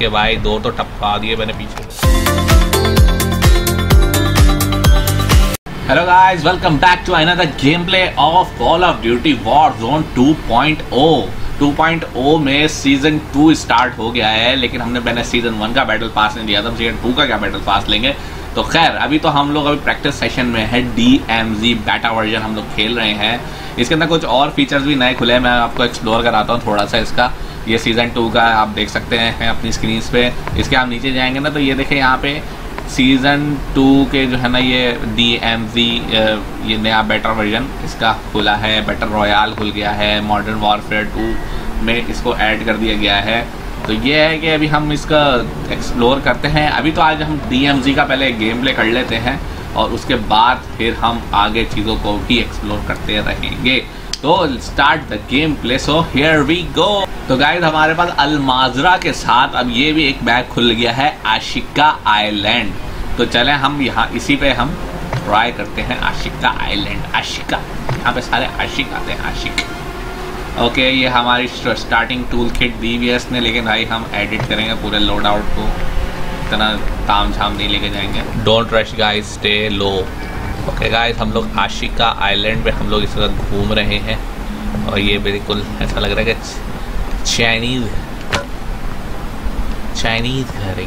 Okay भाई, दो तो टपका दिए मैंने पीछे। Hello guys welcome back to another game play of Call of Duty Warzone 2.0 2.0 में सीज़न 2 स्टार्ट हो गया है, लेकिन हमने मैंने सीज़न 1 का बैटल पास नहीं दिया था सीज़न 2 का क्या बैटल पास लेंगे? तो खैर, अभी तो हम लोग अभी प्रैक्टिस सेशन में है D M G beta version हम लोग खेल रहे हैं। इसके अंदर कुछ और फीचर्स भी नए खुले हैं, मैं आपको एक्सप्लोर कराता हूँ थोड़ा सा इसका। ये सीज़न टू का आप देख सकते हैं अपनी स्क्रीन पे। इसके आप नीचे जाएँगे ना तो ये देखें यहाँ पे सीज़न टू के जो है ना ये डी एम जी ये नया बेटर वर्जन इसका खुला है। बेटर रॉयल खुल गया है। मॉडर्न वॉरफेयर टू में इसको ऐड कर दिया गया है। तो ये है कि अभी हम इसका एक्सप्लोर करते हैं। अभी तो आज हम डी एम का पहले गेम प्ले कर लेते हैं और उसके बाद फिर हम आगे चीज़ों को भी एक्सप्लोर करते रहेंगे। तो start the game play so here we go तो गाइज़ हमारे पास अलमाजरा के साथ अब ये भी एक बैग खुल गया है, आशिका आइलैंड तो चले हम यहाँ, इसी पे हम ट्राई करते हैं आशिका आइलैंड आशिका, यहाँ पे सारे आशिक आते हैं, आशिक. ओके ये हमारी स्टार्टिंग टूल किट दी हुई है इसने लेकिन भाई हम एडिट करेंगे पूरे लोड आउट को. इतना ताम झाम नहीं लेके जाएँगे. Don't rush guys stay low okay guys हम लोग आशिका आइलैंड पे हम लोग इस वक्त घूम रहे हैं। और ये बिल्कुल ऐसा लग रहा है कि चाइनीज़ चाइनीज़ घर है।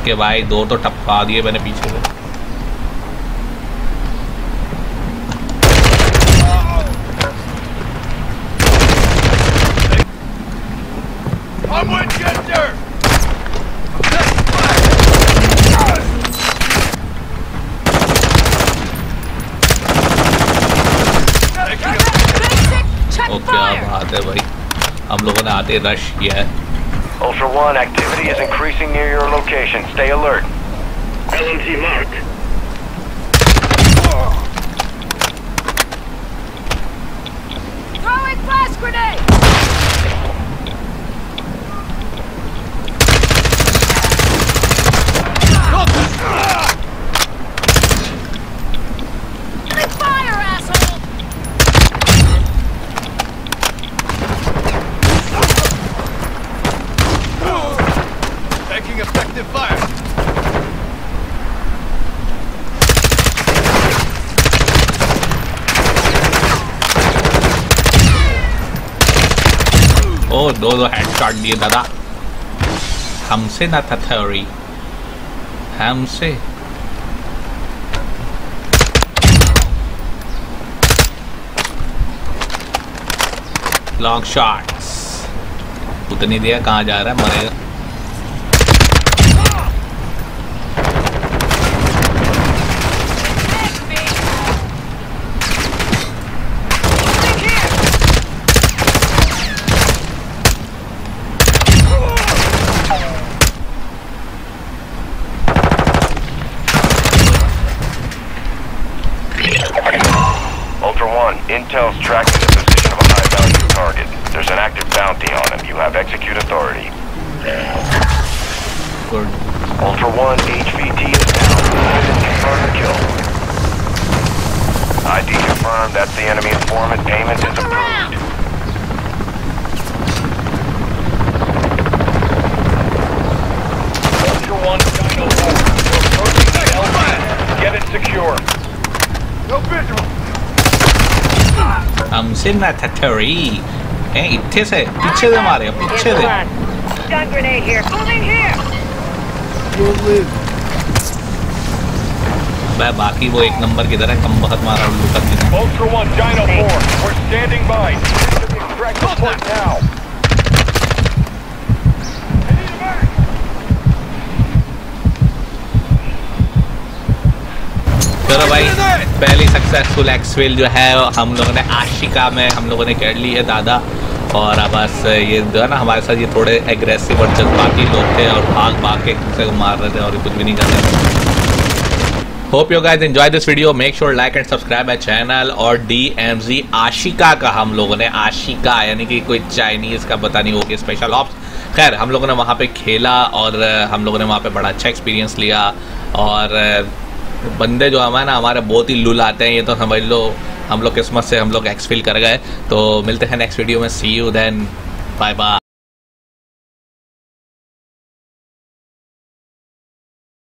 ओके भाई दो तो टपका दिए मैंने पीछे से। Winchester! क्या बात है भाई? हम लोगों ने आते रश किया है। Ultra One, activity is increasing near your location. Stay alert. LMG mark. Throwing flash grenade! दो दो हेडशॉट दिए, दादा। हमसे ना था थ्योरी हमसे। लॉन्ग शॉट्स उतनी दिया कहाँ जा रहा है? मरेगा। Ultra One, Intel's tracking the position of a high-value target. There's an active bounty on him. You have execute authority. Good Ultra One, HVT is down. Confirm the kill. ID confirmed. That's the enemy informant. Payment is approved. हमसे ना था theory ए इत्थे से पीछे से मारे पीछे से Stun grenade here. Moving here! मैं बाकी वो एक नंबर की तरह कम बहुत मारा उल्लू का Ultra One, Dino 4. We're standing by. To the point now. I need a back. चलो भाई पहली सक्सेसफुल एक्सवेल जो है, हम लोगों ने आशिका में हम लोगों ने कर ली है दादा। और अब बस ये जो है ना, हमारे साथ ये थोड़े एग्रेसिव और जज्बाती लोग थे और भाग भाग के को मार रहे थे और कुछ भी नहीं कर रहे थे। Hope you guys enjoy this video make sure like and subscribe my channel और डी एम जी आशिका का हम लोगों ने, आशिका, यानी कि कोई चाइनीज़ का पता नहीं हो गया स्पेशल ऑप्स खैर, हम लोगों ने वहाँ पे खेला और हम लोगों ने वहाँ पे बड़ा अच्छा एक्सपीरियंस लिया और बंदे जो हमारे ना, हमारे बहुत ही लुल आते हैं, ये तो समझ लो, हम लोग किस्मत से हम लोग एक्सफिल कर गए। तो मिलते हैं नेक्स्ट वीडियो में see you then bye bye